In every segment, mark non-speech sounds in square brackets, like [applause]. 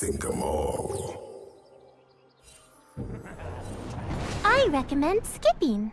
Think 'em all. I recommend skipping.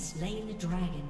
Slain the dragon.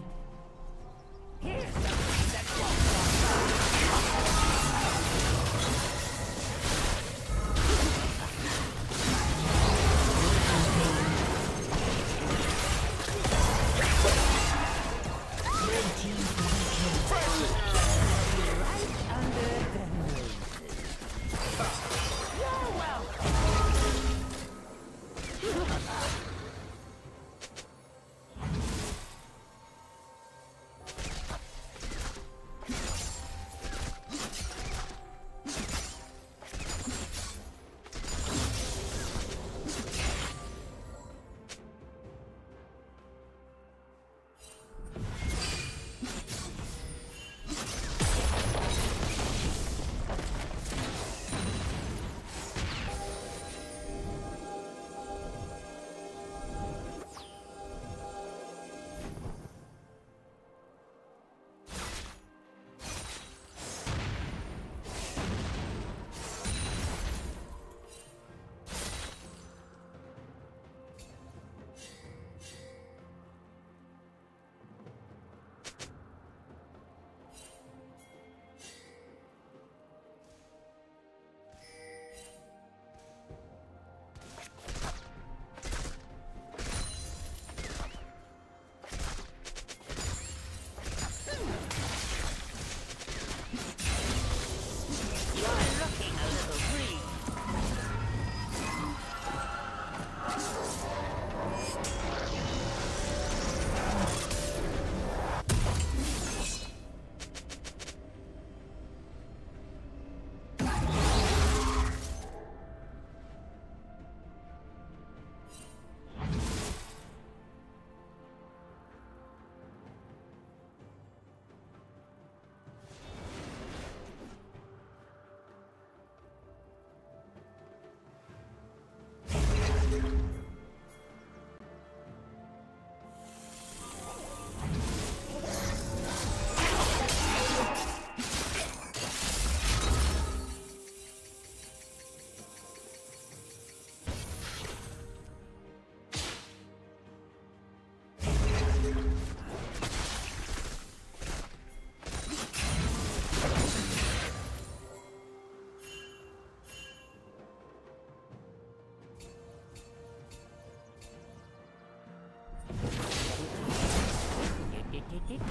Sneaky, [laughs]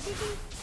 sneaky.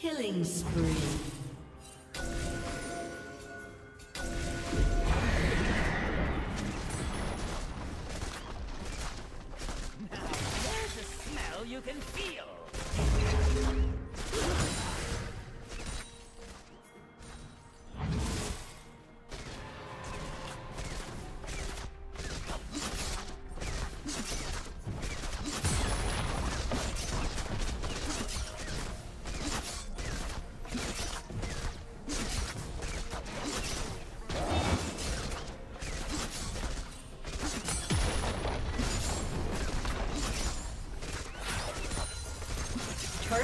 Killing spree.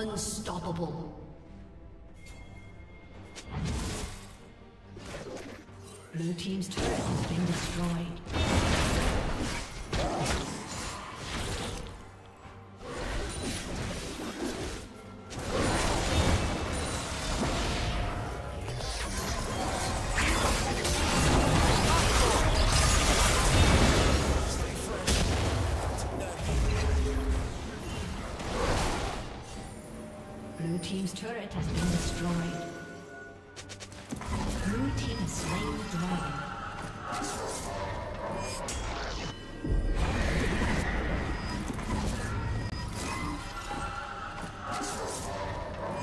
Unstoppable. Blue Team's turret Team's turret has been destroyed. Blue Team has slain the dragon.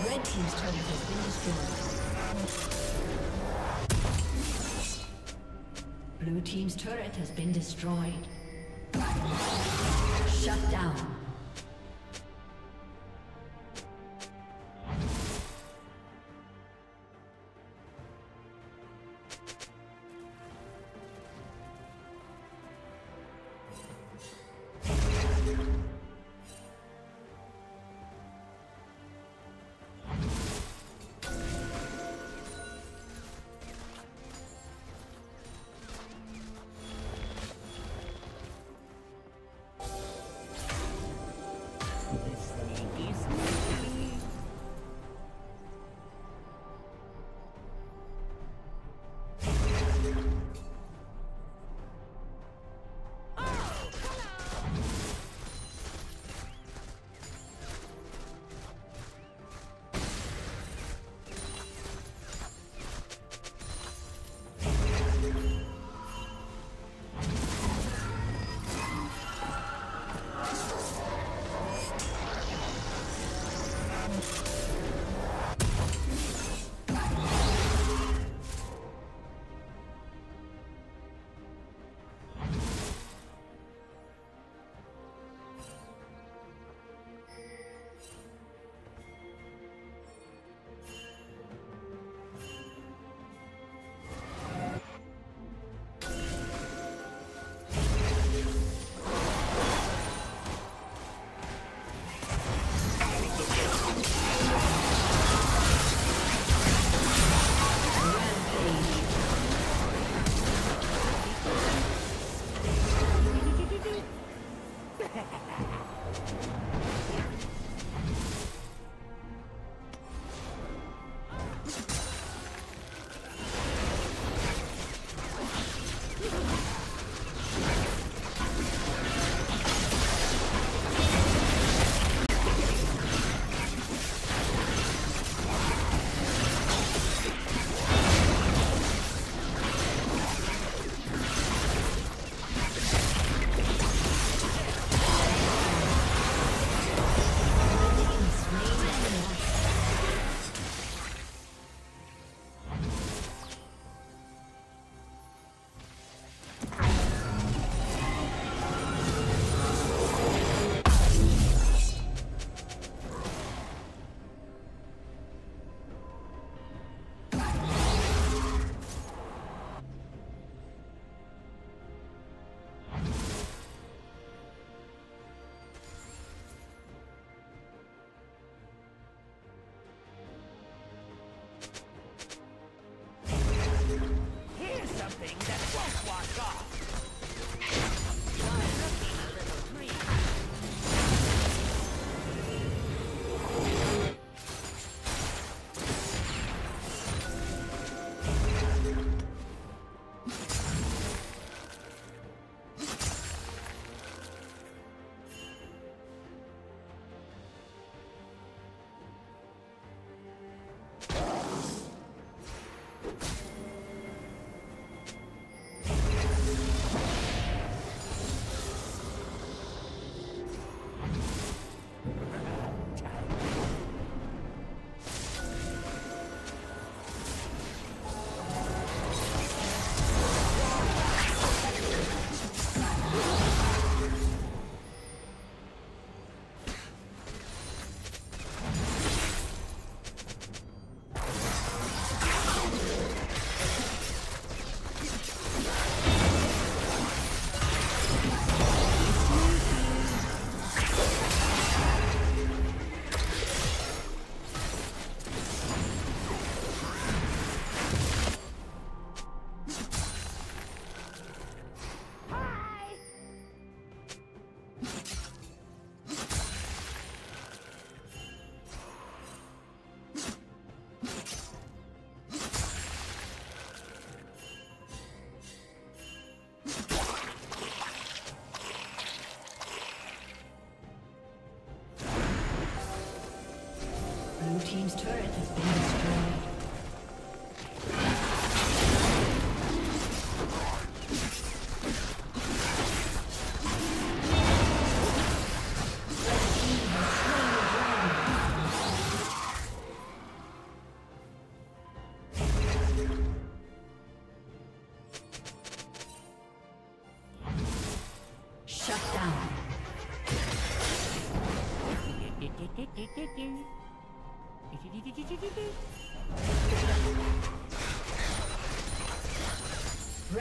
Red Team's turret has been destroyed. Blue Team's turret has been destroyed. Shut down.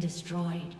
Destroyed.